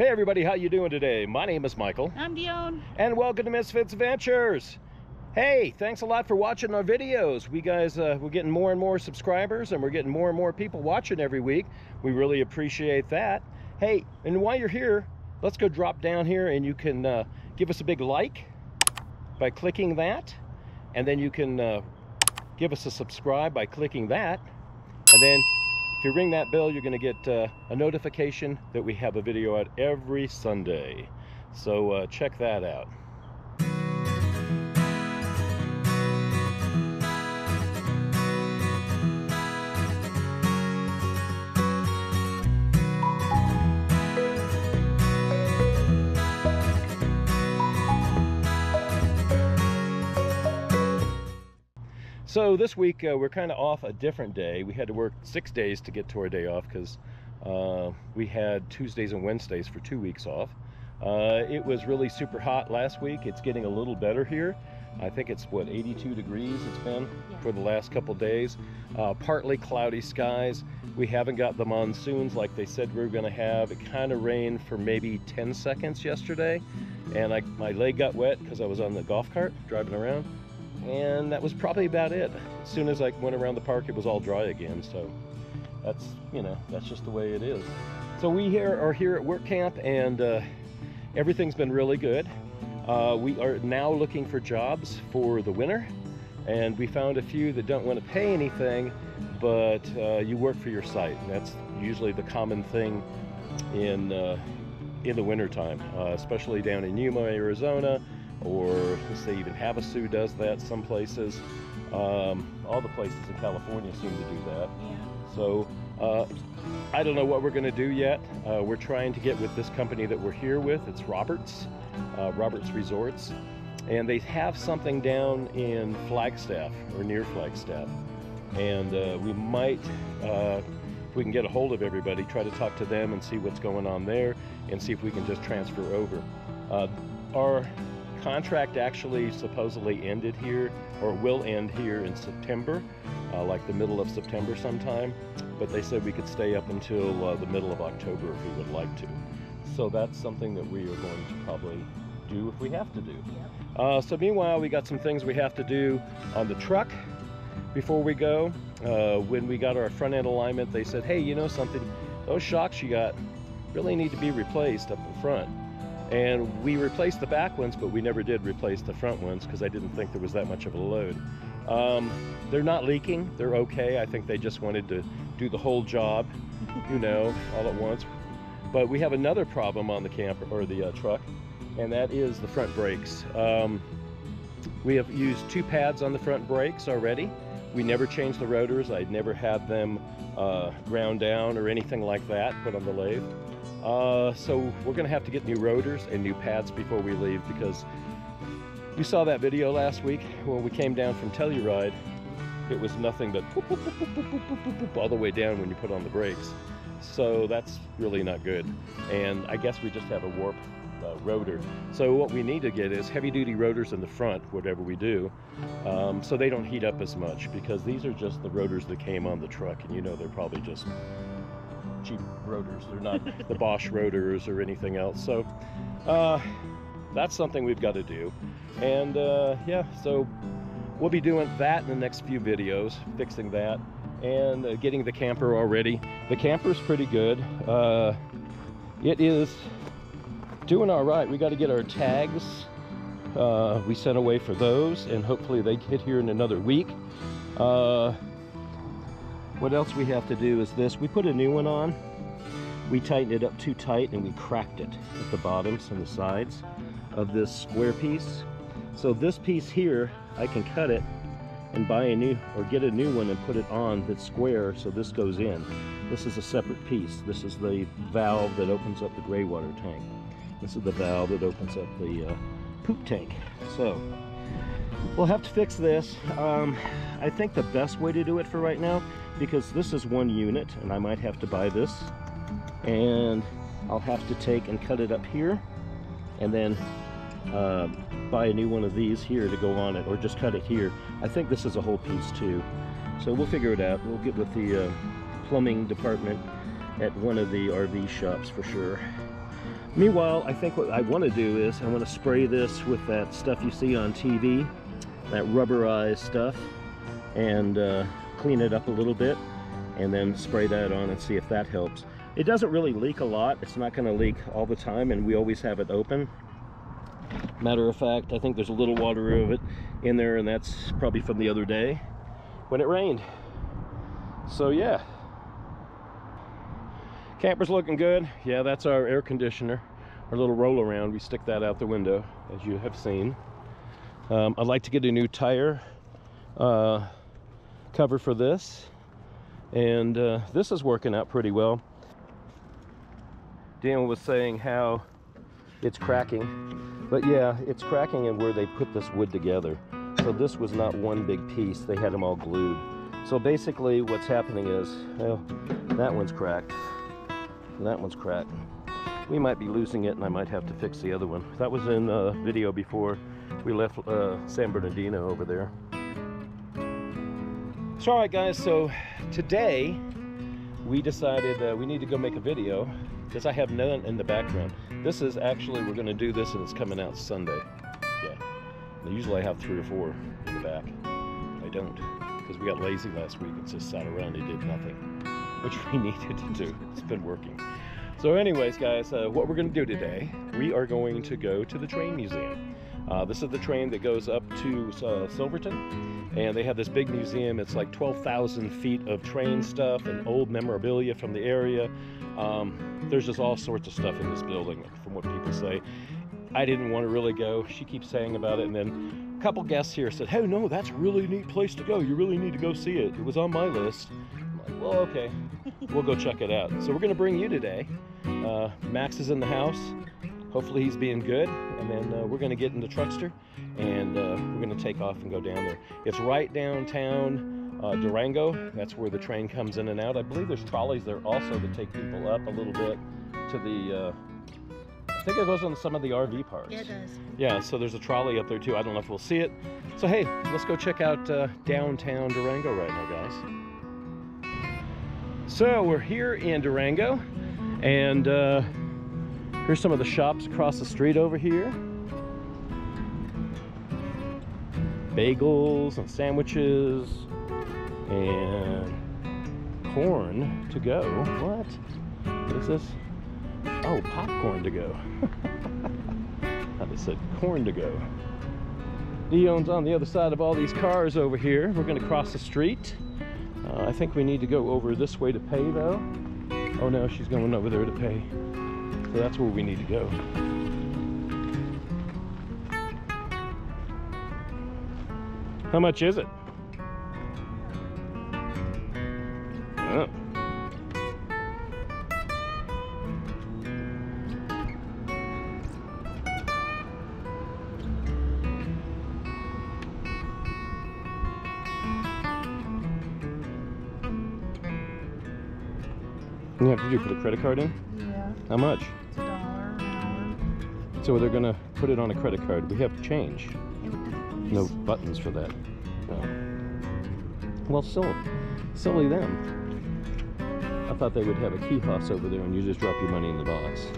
Hey everybody, how you doing today? My name is Michael. I'm Dione. And welcome to Misfits Adventures. Hey, thanks a lot for watching our videos. We guys, uh, we're getting more and more subscribers and we're getting more and more people watching every week. We really appreciate that. Hey, and while you're here, let's go drop down here and you can uh, give us a big like by clicking that. And then you can uh, give us a subscribe by clicking that. And then if you ring that bell, you're going to get uh, a notification that we have a video out every Sunday. So uh, check that out. So this week uh, we're kind of off a different day. We had to work six days to get to our day off because uh, we had Tuesdays and Wednesdays for two weeks off. Uh, it was really super hot last week. It's getting a little better here. I think it's what 82 degrees it's been Yeah. for the last couple days. Uh, partly cloudy skies. We haven't got the monsoons like they said we were going to have. It kind of rained for maybe 10 seconds yesterday, and I, my leg got wet because I was on the golf cart driving around and that was probably about it. As soon as I went around the park, it was all dry again. So that's you know that's just the way it is. So we here are here at work camp, and uh, everything's been really good. Uh, we are now looking for jobs for the winter, and we found a few that don't want to pay anything, but uh, you work for your site. And that's usually the common thing in uh, in the wintertime, uh, especially down in Yuma, Arizona or let's say even Havasu does that some places. Um, all the places in California seem to do that. Yeah. So uh, I don't know what we're going to do yet. Uh, we're trying to get with this company that we're here with. It's Roberts, uh, Roberts Resorts, and they have something down in Flagstaff or near Flagstaff, and uh, we might. Uh, if we can get a hold of everybody, try to talk to them and see what's going on there, and see if we can just transfer over. Uh, our contract actually supposedly ended here or will end here in September, uh, like the middle of September sometime. But they said we could stay up until uh, the middle of October if we would like to. So that's something that we are going to probably do if we have to do. Uh, so meanwhile, we got some things we have to do on the truck before we go. Uh, when we got our front end alignment, they said, hey, you know something? Those shocks you got really need to be replaced up in front. And we replaced the back ones, but we never did replace the front ones because I didn't think there was that much of a load. Um, they're not leaking, they're okay. I think they just wanted to do the whole job, you know, all at once. But we have another problem on the camper or the uh, truck, and that is the front brakes. Um, we have used two pads on the front brakes already. We never changed the rotors. I'd never had them uh, ground down or anything like that put on the lathe. Uh, so we're gonna have to get new rotors and new pads before we leave because we saw that video last week when we came down from Telluride. It was nothing but boop, boop, boop, all the way down when you put on the brakes. So that's really not good. And I guess we just have a warp uh, rotor. So what we need to get is heavy duty rotors in the front, whatever we do, um, so they don't heat up as much because these are just the rotors that came on the truck and you know they're probably just cheap rotors. They're not the Bosch rotors or anything else. So uh, that's something we've got to do. And uh, yeah, so we'll be doing that in the next few videos, fixing that and uh, getting the camper already. The camper's pretty good. Uh, it is doing all right. We got to get our tags. Uh, we sent away for those, and hopefully they get here in another week. Uh, what else we have to do is this. We put a new one on. We tightened it up too tight and we cracked it at the bottoms and the sides of this square piece. So this piece here, I can cut it and buy a new or get a new one and put it on that's square so this goes in. This is a separate piece. This is the valve that opens up the gray water tank. This is the valve that opens up the uh, poop tank. So we'll have to fix this. Um, I think the best way to do it for right now, because this is one unit and I might have to buy this and I'll have to take and cut it up here and then uh, buy a new one of these here to go on it or just cut it here. I think this is a whole piece too. So we'll figure it out. We'll get with the uh, plumbing department at one of the RV shops for sure. Meanwhile, I think what I want to do is I want to spray this with that stuff you see on TV, that rubberized stuff, and uh, clean it up a little bit, and then spray that on and see if that helps. It doesn't really leak a lot. It's not going to leak all the time, and we always have it open. Matter of fact, I think there's a little water of it in there, and that's probably from the other day when it rained. So yeah, camper's looking good. Yeah, that's our air conditioner, our little roll around. We stick that out the window, as you have seen. Um, I'd like to get a new tire uh, cover for this, and uh, this is working out pretty well. Dan was saying how it's cracking, but yeah, it's cracking in where they put this wood together. So this was not one big piece, they had them all glued. So basically what's happening is, well, that one's cracked, that one's cracked. We might be losing it and I might have to fix the other one. That was in a video before we left uh, San Bernardino over there. So alright guys, so today we decided uh, we need to go make a video because I have none in the background. This is actually, we're going to do this and it's coming out Sunday. Yeah. Usually I have three or four in the back. I don't because we got lazy last week and just sat around and did nothing, which we needed to do. It's been working. So anyways, guys, uh, what we're going to do today, we are going to go to the train museum. Uh, this is the train that goes up to uh, Silverton, and they have this big museum. It's like 12,000 feet of train stuff and old memorabilia from the area. Um, there's just all sorts of stuff in this building, from what people say. I didn't want to really go. She keeps saying about it, and then a couple guests here said, "Hey, no, that's a really neat place to go. You really need to go see it. It was on my list." I'm like, "Well, okay, we'll go check it out." So we're gonna bring you today. Uh, Max is in the house. Hopefully he's being good, and then uh, we're gonna get in the truckster, and uh, we're gonna take off and go down there. It's right downtown uh, Durango. That's where the train comes in and out. I believe there's trolleys there also to take people up a little bit to the. Uh, I think it goes on some of the RV parks. Yeah, it does. Yeah, so there's a trolley up there too. I don't know if we'll see it. So hey, let's go check out uh, downtown Durango right now, guys. So we're here in Durango, and uh, here's some of the shops across the street over here. Bagels and sandwiches, and corn to go. What? What is this? Oh, popcorn to go. I just said corn to go. Leon's on the other side of all these cars over here. We're going to cross the street. Uh, I think we need to go over this way to pay, though. Oh no, she's going over there to pay. So that's where we need to go. How much is it? Oh. You have to do put a credit card in? Yeah, How much? So they're gonna put it on a credit card. We have to change. hour. It would- No buttons for that. No. Well, silly, silly them. I thought they would have a kiosk over there and you just drop your money in the box.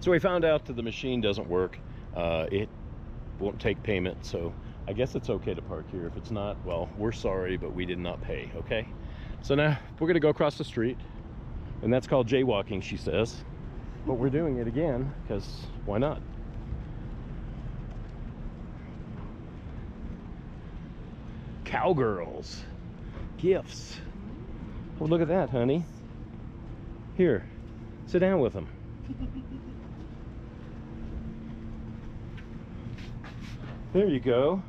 So we found out that the machine doesn't work. Uh, it won't take payment, so I guess it's okay to park here. If it's not, well, we're sorry, but we did not pay, okay? So now we're gonna go across the street, and that's called jaywalking, she says. But we're doing it again, because why not? Cowgirls. Gifts. Well, look at that, honey. Here, sit down with them. There you go.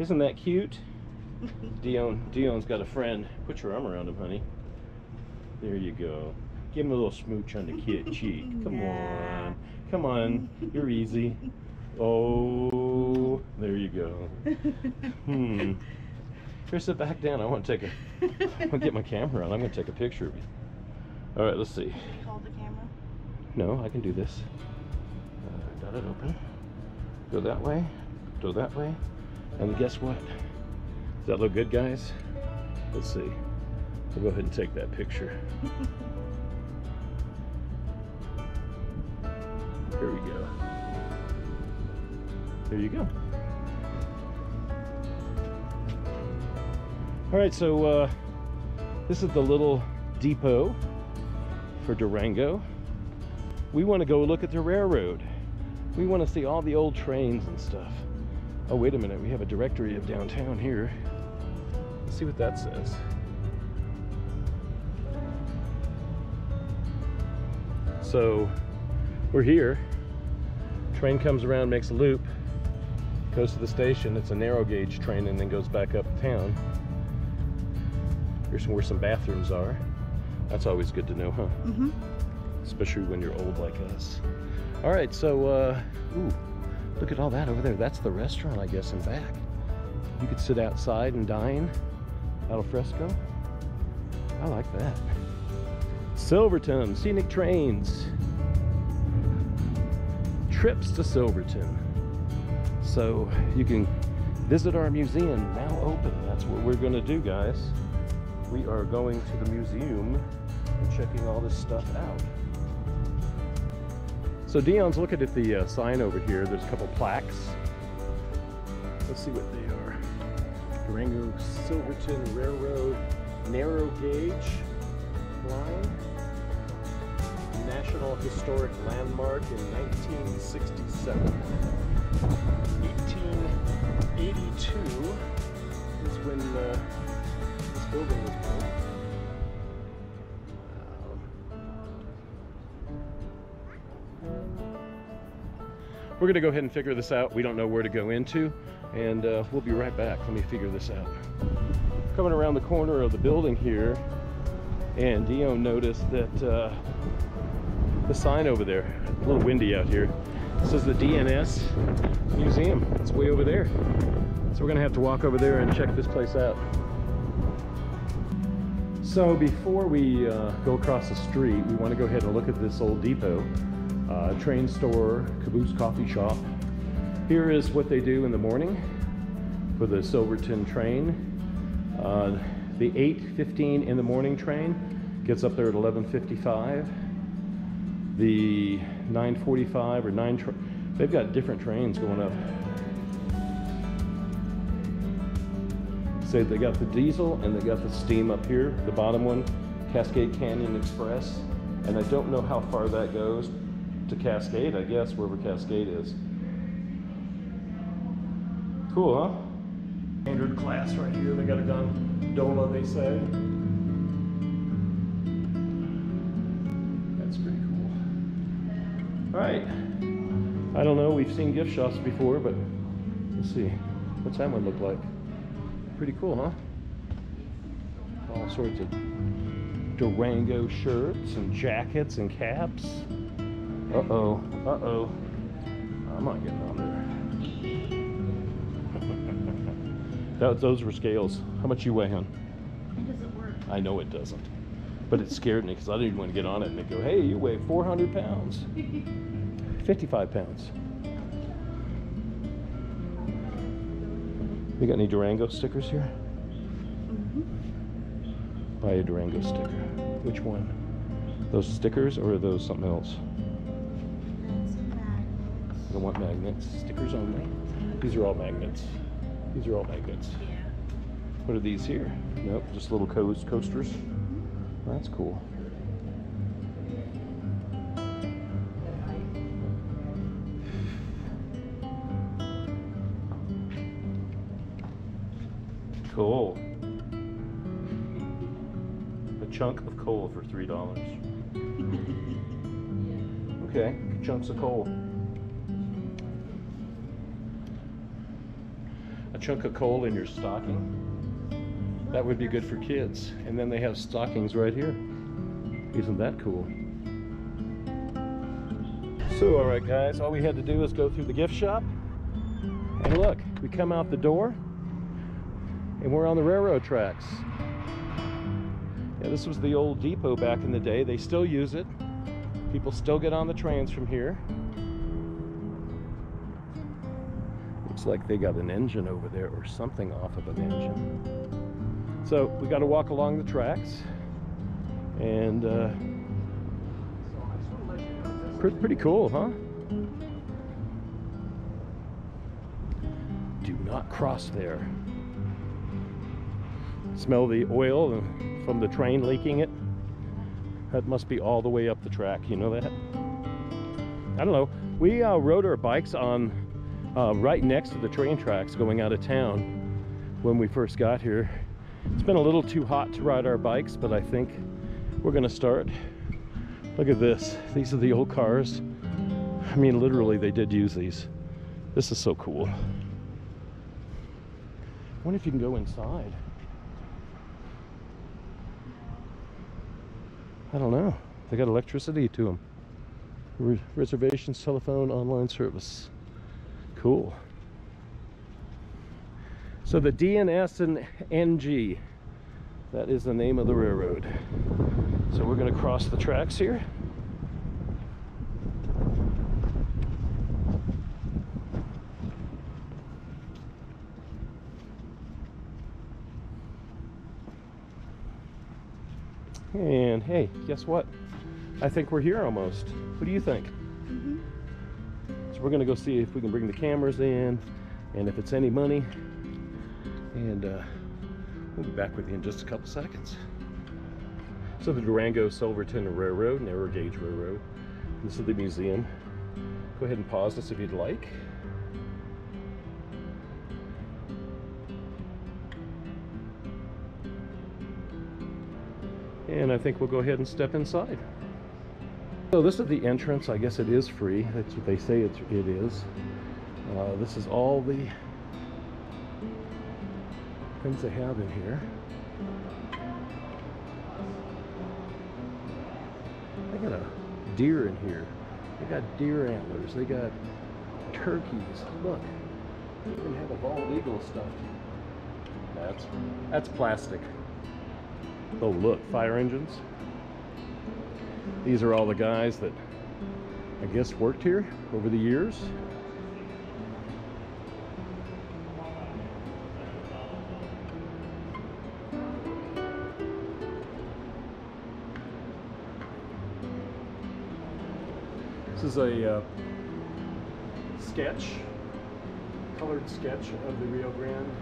Isn't that cute? Dione, Dione's got a friend. Put your arm around him, honey. There you go. Give him a little smooch on the kid cheek. Come on. Come on. You're easy. Oh, there you go. Hmm. Here, sit back down. I want to take a. I'm gonna get my camera on. I'm gonna take a picture of you. All right, let's see. Hold the camera. No, I can do this. Uh, got it open. Go that way. Go that way. And guess what? Does that look good, guys? Let's see. I'll go ahead and take that picture. Here we go. There you go. All right, so uh, this is the little depot for Durango. We want to go look at the railroad. We want to see all the old trains and stuff. Oh, wait a minute. We have a directory of downtown here. Let's see what that says. So we're here. Train comes around, makes a loop, goes to the station. It's a narrow gauge train and then goes back up town. Here's where some bathrooms are. That's always good to know, huh? Mm-hmm. Especially when you're old like us. All right, so, uh, ooh, look at all that over there. That's the restaurant, I guess, in back. You could sit outside and dine al fresco. I like that. Silverton, scenic trains. Trips to Silverton. So you can visit our museum, now open. That's what we're gonna do, guys. We are going to the museum and checking all this stuff out. So Dione's looking at the uh, sign over here. There's a couple plaques. Let's see what they are. Durango Silverton Railroad narrow gauge line. National Historic Landmark in 1967. 1882 is when uh, this building was built. We're going to go ahead and figure this out. We don't know where to go into, and uh, we'll be right back. Let me figure this out. Coming around the corner of the building here, and Dione noticed that uh, the sign over there, a little windy out here, says the D&S Museum. It's way over there. So we're to have to walk over there and check this place out. So before we uh, go across the street, we want to go ahead and look at this old depot, uh, train store, caboose coffee shop. Here is what they do in the morning for the Silverton train. The 8.15 in the morning train gets up there at 11.55. The 9.45 or 9, they've got different trains going up. Say they got the diesel and they got the steam up here. The bottom one, Cascade Canyon Express. And I don't know how far that goes to Cascade, I guess, wherever Cascade is. Cool, huh? Standard class right here. They got a gondola, they say. That's pretty cool. All right. I don't know. We've seen gift shops before, but let's see. What's that one look like? Pretty cool, huh? All sorts of Durango shirts and jackets and caps. Uh-oh. Uh-oh. I'm not getting on there. That, those were scales. How much you weigh, hon? It doesn't work. I know it doesn't. But it scared me because I didn't want to get on it and they go, hey, you weigh 400 pounds. 55 pounds. You got any Durango stickers here? Mm-hmm. Buy a Durango sticker. Which one? Those stickers or are those something else? I don't want magnets. Stickers only. These are all magnets. These are all magnets. Yeah. What are these here? Nope, just little coast coasters. Mm-hmm. That's cool. Cool. A chunk of coal for three dollars. Okay, chunks of coal. Chunk of coal in your stocking. That would be good for kids. And then they have stockings right here. Isn't that cool? So, all right, guys, all we had to do is go through the gift shop. And look, we come out the door and we're on the railroad tracks. Yeah, this was the old depot back in the day. They still use it. People still get on the trains from here. Like they got an engine over there or something off of an engine. So we got to walk along the tracks, and uh, pretty, pretty cool, huh? Do not cross there. Smell the oil from the train leaking it. That must be all the way up the track. You know that? I don't know. We uh, rode our bikes on uh, right next to the train tracks going out of town when we first got here. It's been a little too hot to ride our bikes, but I think we're gonna start. Look at this. These are the old cars. I mean, literally, they did use these. This is so cool. I wonder if you can go inside. I don't know. They got electricity to them. Re reservations, telephone, online service. Cool. So the DNS and NG, that is the name of the railroad. So we're going to cross the tracks here. And hey, guess what? I think we're here almost. What do you think? Mhm. So we're gonna go see if we can bring the cameras in and if it's any money. And uh, we'll be back with you in just a couple seconds. So the Durango Silverton Railroad, narrow gauge railroad. This is the museum. Go ahead and pause this if you'd like. And I think we'll go ahead and step inside. So this is the entrance. I guess it is free. That's what they say it's, it is. Uh, this is all the things they have in here. They got a deer in here. They got deer antlers. They got turkeys. Look, they even have a bald eagle stuffed. That's that's plastic. Oh look, fire engines. These are all the guys that I guess worked here over the years. This is a uh, sketch, colored sketch of the Rio Grande.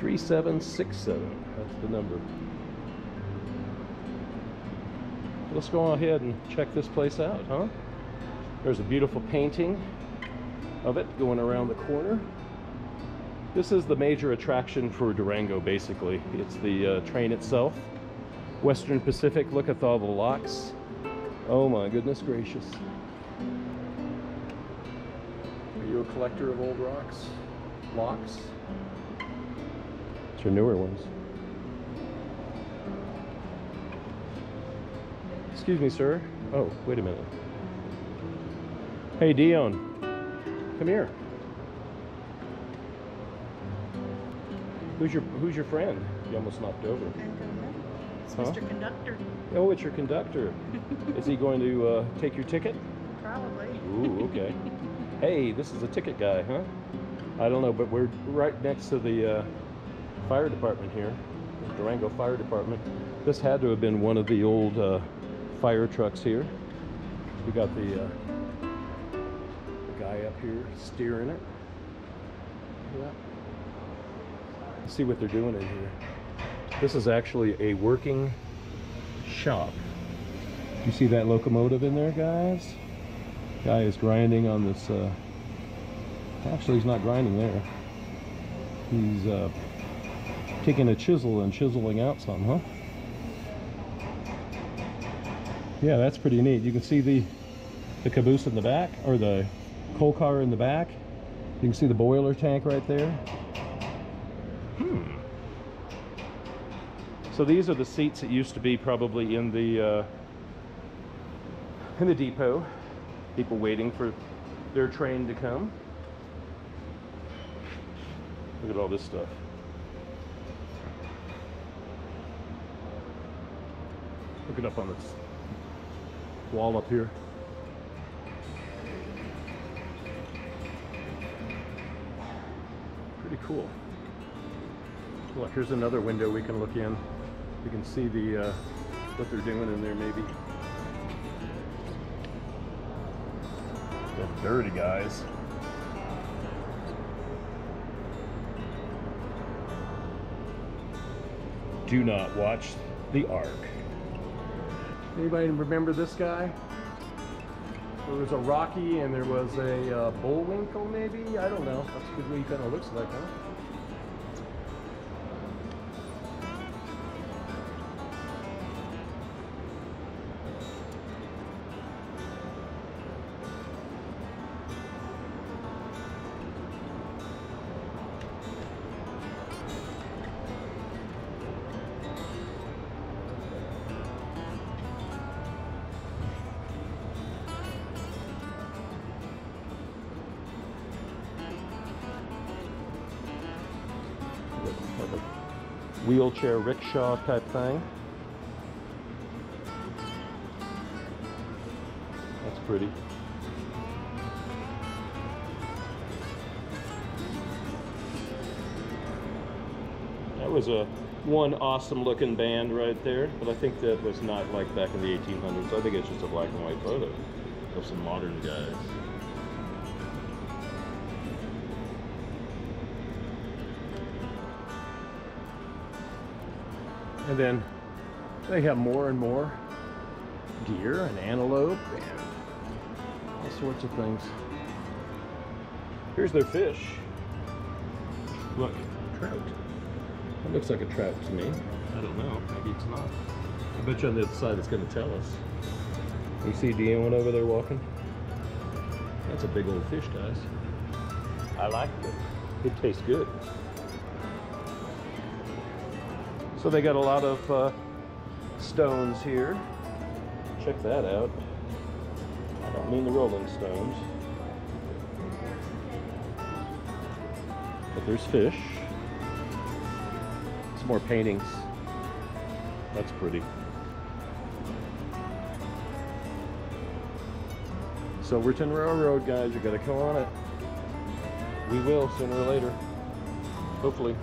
Three seven six seven. That's the number. Let's go ahead and check this place out, huh? There's a beautiful painting of it going around the corner. This is the major attraction for Durango, basically. It's the uh, train itself. Western Pacific, look at all the locks. Oh my goodness gracious. Are you a collector of old rocks? Locks? It's your newer ones. Excuse me, sir. Oh, wait a minute. Hey, Dione. Come here. Who's your Who's your friend? You almost knocked over. I don't know. It's Huh? Mr. Conductor, Oh, it's your conductor. Is he going to uh, take your ticket? probably. Ooh, okay. hey, this is a ticket guy, huh? I don't know, but we're right next to the uh, fire department here, Durango Fire Department. This had to have been one of the old uh, fire trucks here. We got the, uh, guy up here steering it. Yeah. See what they're doing in here. This is actually a working shop. You see that locomotive in there, guys? Guy is grinding on this. Uh, actually, he's not grinding there. He's uh, taking a chisel and chiseling out some, huh? Yeah, that's pretty neat. You can see the the caboose in the back, or the coal car in the back. You can see the boiler tank right there. Hmm. So these are the seats that used to be probably in the uh, in the depot. People waiting for their train to come. Look at all this stuff. Look it up on this wall up here. Pretty cool. Look, here's another window we can look in. We can see the uh, what they're doing in there maybe. The dirty guys. Do not watch the arc. Anybody remember this guy? There was a Rocky and there was a uh, Bullwinkle maybe? I don't know. That's a good way he kind of looks like, huh? Wheelchair rickshaw type thing. That's pretty. That was a one awesome looking band right there, but I think that was not like back in the 1800s. I think it's just a black and white photo of some modern guys. Then they have more and more deer and antelope and all sorts of things. Here's their fish. Look, trout. That looks like a trout to me. I don't know. Maybe it's not. I bet you on the other side it's going to tell us. You see Dione over there walking? That's a big old fish, guys. I like it. It tastes good. So they got a lot of uh, stones here. Check that out. I don't mean the Rolling Stones. But there's fish. Some more paintings. That's pretty. Silverton Railroad, guys, you gotta come on it. We will sooner or later. Hopefully.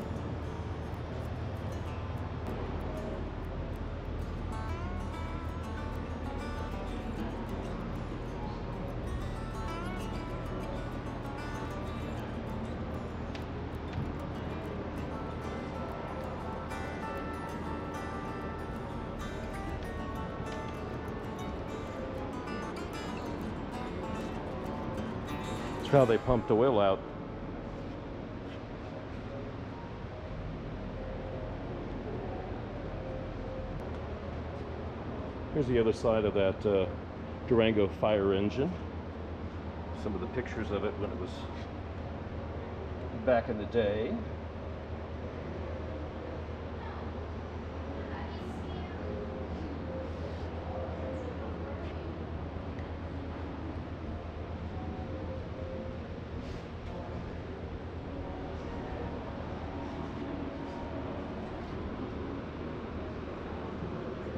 That's how they pumped the oil out. Here's the other side of that uh, Durango fire engine. Some of the pictures of it when it was back in the day.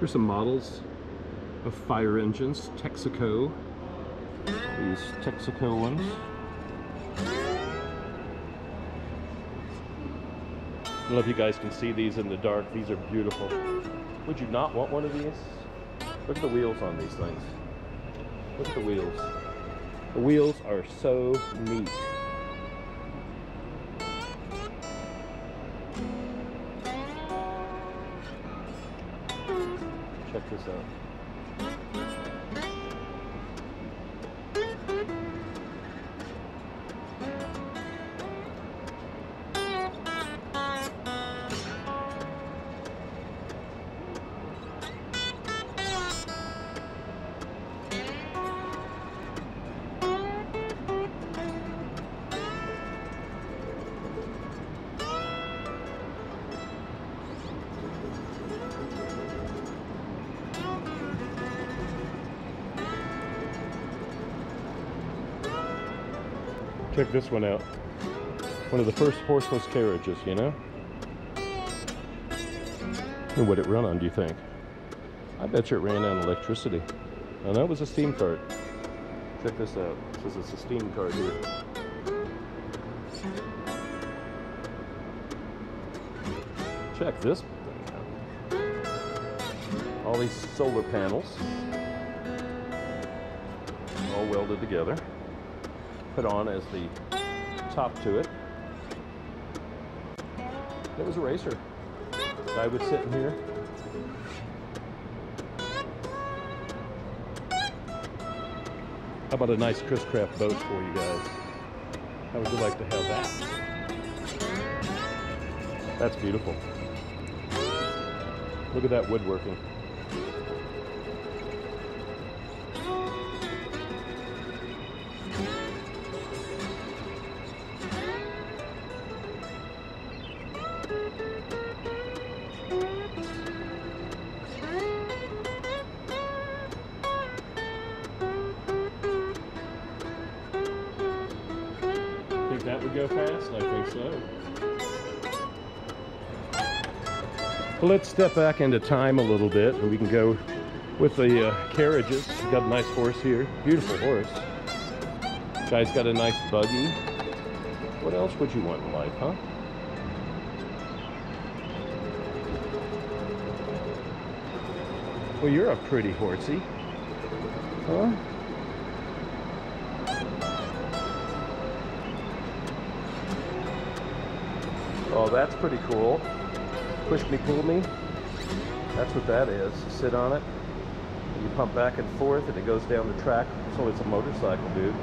Some models of fire engines, Texaco. These Texaco ones. I don't know if you guys can see these in the dark. These are beautiful. Would you not want one of these? Look at the wheels on these things. Look at the wheels. The wheels are so neat. This out. Check this one out. One of the first horseless carriages, you know? And what it run on, do you think? I bet you it ran on electricity. And that was a steam cart. Check this out. This is a steam cart here. Check this thing out. All these solar panels, all welded together, put on as the top to it. It was a racer. I would sit in here. How about a nice Chris Craft boat for you guys? How would you like to have that? That's beautiful. Look at that woodworking. Let's step back into time a little bit and we can go with the uh, carriages. We've got a nice horse here. Beautiful horse. Guy's got a nice buggy. What else would you want in life, huh? Well, you're a pretty horsey. Huh? Oh, that's pretty cool. Push me, pull me. That's what that is. Sit on it. You pump back and forth and it goes down the track. So it's a motorcycle, dude.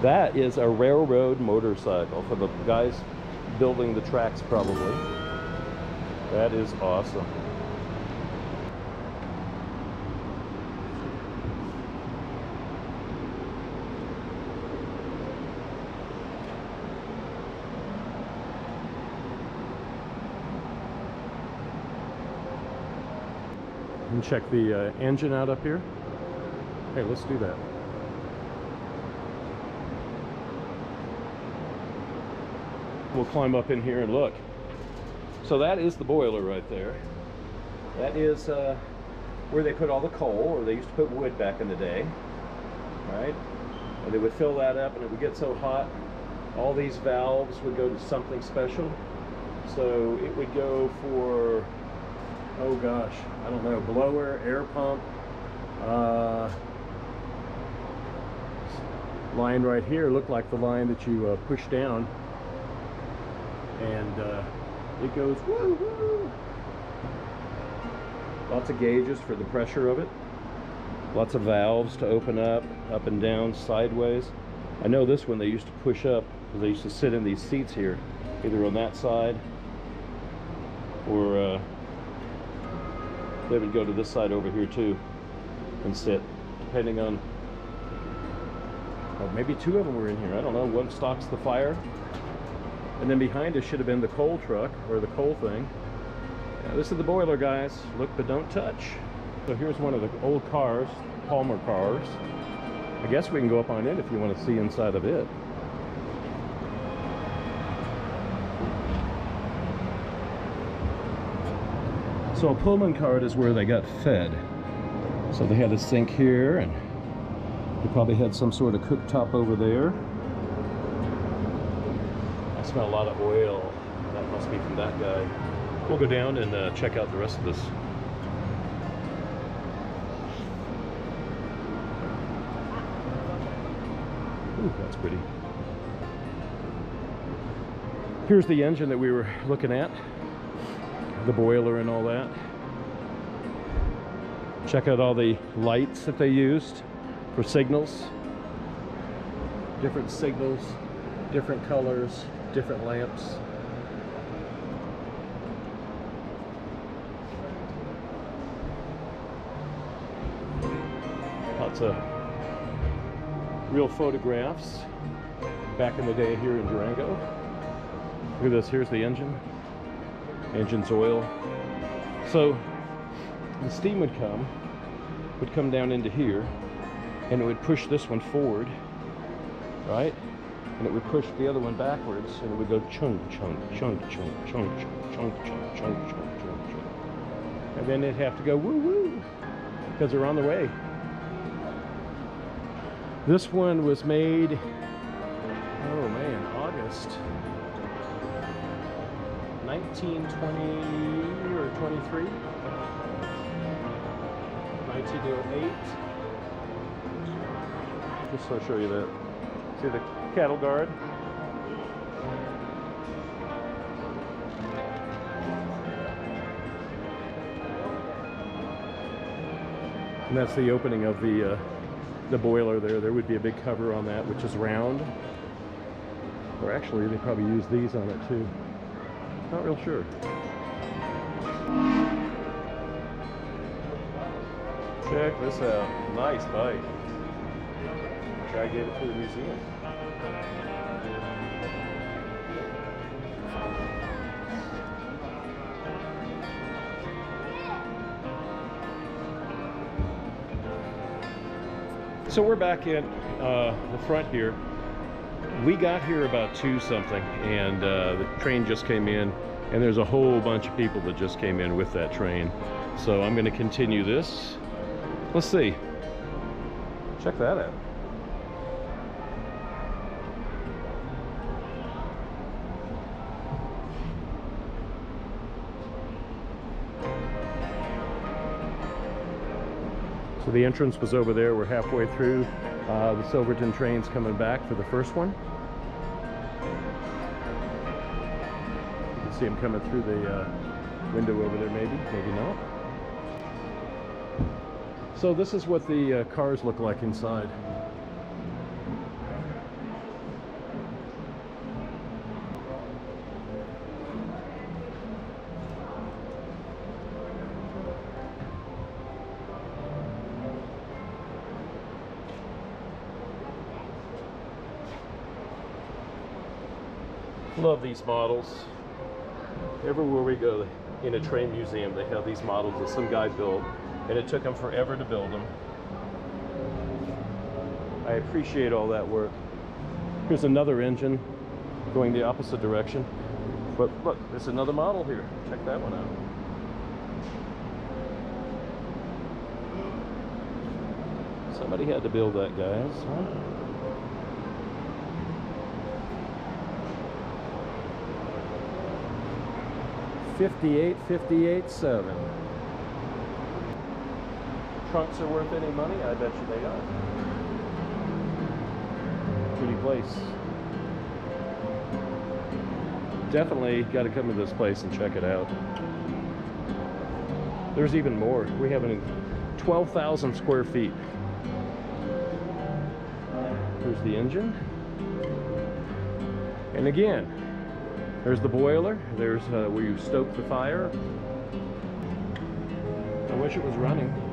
That is a railroad motorcycle for the guys building the tracks, probably. That is awesome. And check the uh, engine out up here. Hey, let's do that. We'll climb up in here and look. So that is the boiler right there. That is uh, where they put all the coal, or they used to put wood back in the day, right? And they would fill that up and it would get so hot, all these valves would go to something special. So it would go for oh gosh, I don't know, blower, air pump, uh, line right here looked like the line that you uh, push down and uh, it goes woo woo. Lots of gauges for the pressure of it. Lots of valves to open up, up and down, sideways. I know this one they used to push up because they used to sit in these seats here, either on that side or uh, they would go to this side over here too and sit, depending on. Oh, maybe two of them were in here. I don't know. One stocks the fire, and then behind us should have been the coal truck or the coal thing. Yeah, this is the boiler, guys. Look, but don't touch. So here's one of the old cars, Pullman cars. I guess we can go up on it if you want to see inside of it. So a Pullman cart is where they got fed. So they had a sink here and they probably had some sort of cooktop over there. I smell a lot of oil. That must be from that guy. We'll go down and uh, check out the rest of this. Ooh, that's pretty. Here's the engine that we were looking at the boiler and all that. Check out all the lights that they used for signals. Different signals, different colors, different lamps. Lots of real photographs back in the day here in Durango. Look at this, here's the engine engine's oil. So the steam would come, would come down into here, and it would push this one forward, right? And it would push the other one backwards, and it would go chunk, chunk, chunk, chunk, chunk, chunk, chunk, chunk, chunk, chunk, chunk. And then it'd have to go woo woo, because they're on the way. This one was made, oh man, August 1920 or 23. 1908. Just so I'll show you that. See the cattle guard? And that's the opening of the uh, the boiler there. There would be a big cover on that, which is round. Or actually, they probably use these on it too. Not real sure. Check this out. Nice bike. Guy gave it to the museum. So we're back in uh, the front here. We got here about two something, and uh, the train just came in, and there's a whole bunch of people that just came in with that train. So I'm going to continue this. Let's see. Check that out. So the entrance was over there. We're halfway through. Uh, the Silverton train's coming back for the first one. You can see him coming through the uh, window over there, maybe, maybe not. So this is what the uh, cars look like inside. These models. Everywhere we go in a train museum, they have these models that some guy built, and it took him forever to build them. I appreciate all that work. Here's another engine going the opposite direction. But look, there's another model here. Check that one out. Somebody had to build that, guys. Huh? Fifty-eight, fifty-eight, seven. Trunks are worth any money? I bet you they are. Pretty place. Definitely got to come to this place and check it out. There's even more. We have an 12,000 square feet. Here's the engine. And again, there's the boiler. There's uh, where you stoke the fire. I wish it was running.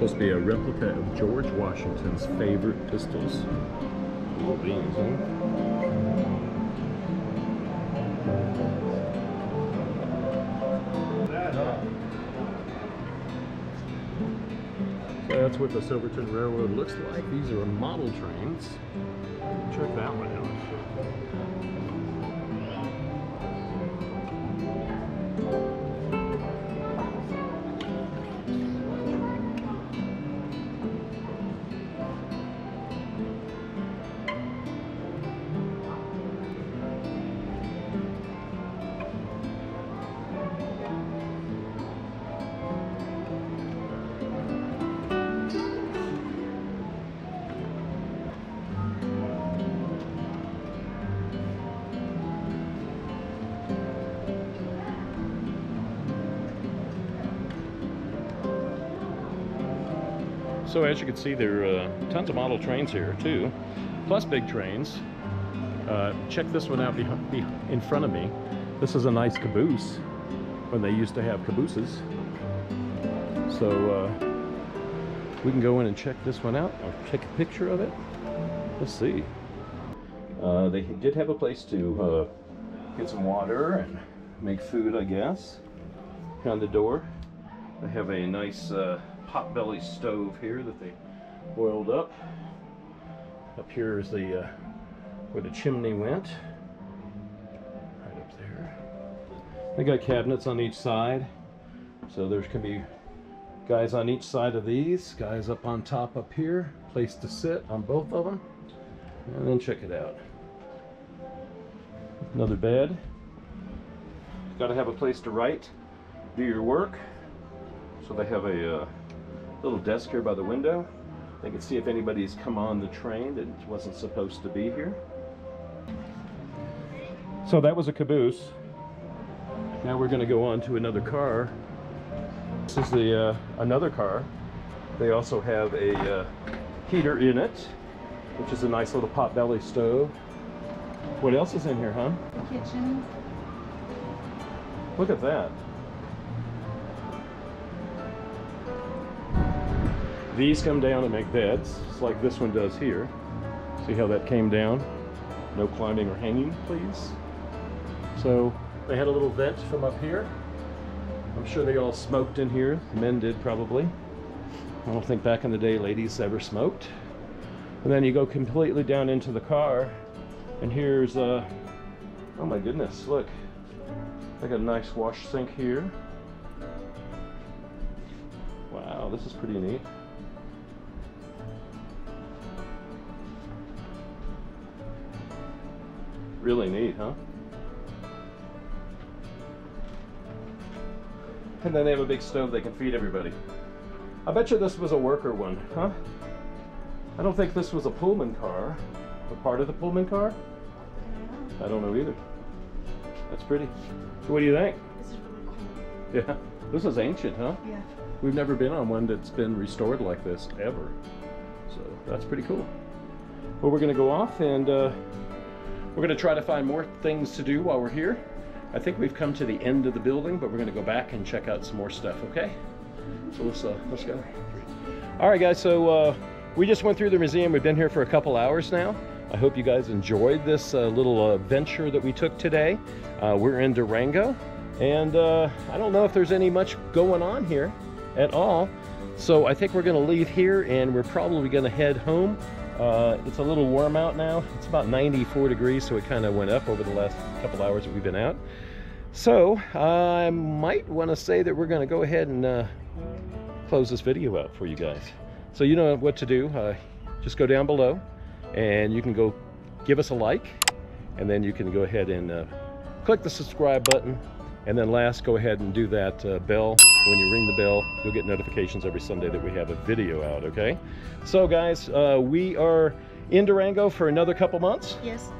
Supposed to be a replica of George Washington's favorite pistols. Little beans, huh? So that's what the Silverton Railroad looks like. These are model trains. Check that one So as you can see, there are uh, tons of model trains here too, plus big trains. Uh, check this one out behind, be in front of me. This is a nice caboose when they used to have cabooses. So uh, we can go in and check this one out. I'll take a picture of it. Let's see. Uh, they did have a place to uh, get some water and make food, I guess. On the door, they have a nice uh, potbelly stove here that they boiled up. Up here is the uh, where the chimney went. Right up there. They got cabinets on each side, so there's gonna be guys on each side of these, guys up on top up here, place to sit on both of them, and then check it out. Another bed. Got to have a place to write, do your work. So they have a uh, little desk here by the window. They can see if anybody's come on the train that wasn't supposed to be here. So that was a caboose. Now we're going to go on to another car. This is the uh, another car. They also have a uh, heater in it, which is a nice little pot-belly stove. What else is in here, huh? Kitchen. Look at that. These come down and make beds, just like this one does here. See how that came down? No climbing or hanging, please. So they had a little vent from up here. I'm sure they all smoked in here. The men did probably. I don't think back in the day ladies ever smoked. And then you go completely down into the car and here's uh oh my goodness, look. I got a nice wash sink here. Wow, this is pretty neat. Really neat, huh? And then they have a big stove they can feed everybody. I bet you this was a worker one, huh? I don't think this was a Pullman car. A part of the Pullman car? I don't know either. That's pretty. So what do you think? This is really cool. Yeah. This is ancient, huh? Yeah. We've never been on one that's been restored like this ever. So that's pretty cool. Well, we're going to go off and uh, we're to try to find more things to do while we're here. I think we've come to the end of the building, but we're to go back and check out some more stuff, okay? So let's, uh, let's go. All right, guys, so uh, we just went through the museum. We've been here for a couple hours now. I hope you guys enjoyed this uh, little adventure that we took today. Uh, we're in Durango, and uh, I don't know if there's any much going on here at all. So I think we're gonna leave here and we're probably gonna head home. Uh, it's a little warm out now. It's about 94 degrees, so it kind of went up over the last couple hours that we've been out. So I might want to say that we're going to go ahead and uh, close this video out for you guys. So you know what to do. Uh, just go down below and you can go give us a like and then you can go ahead and uh, click the subscribe button and then last go ahead and do that uh, bell when you ring the bell you'll get notifications every Sunday that we have a video out okay so guys uh, we are in Durango for another couple months Yes.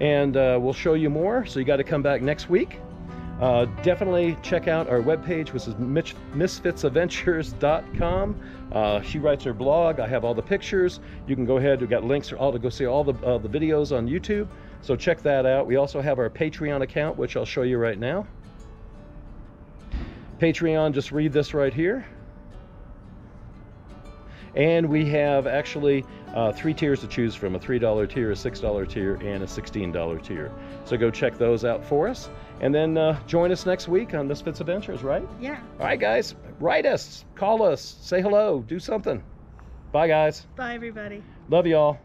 and uh, we'll show you more so you got to come back next week uh, definitely check out our webpage, which is Mitch, misfitsadventures.com. Uh, she writes her blog. I have all the pictures. You can go ahead. We've got links for all to go see all the, uh, the videos on YouTube. So check that out. We also have our Patreon account, which I'll show you right now. Patreon, just read this right here. And we have actually uh, three tiers to choose from, a $3 tier, a $6 tier, and a $16 tier. So go check those out for us. And then uh, join us next week on Misfits Adventures, right? Yeah. All right, guys, write us, call us, say hello, do something. Bye, guys. Bye, everybody. Love y'all.